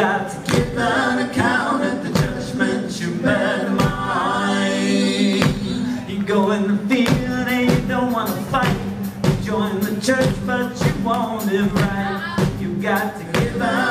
got to give an account of the judgment you made of mine. You go in the field and you don't want to fight. You join the church but you won't live right. You got to give an.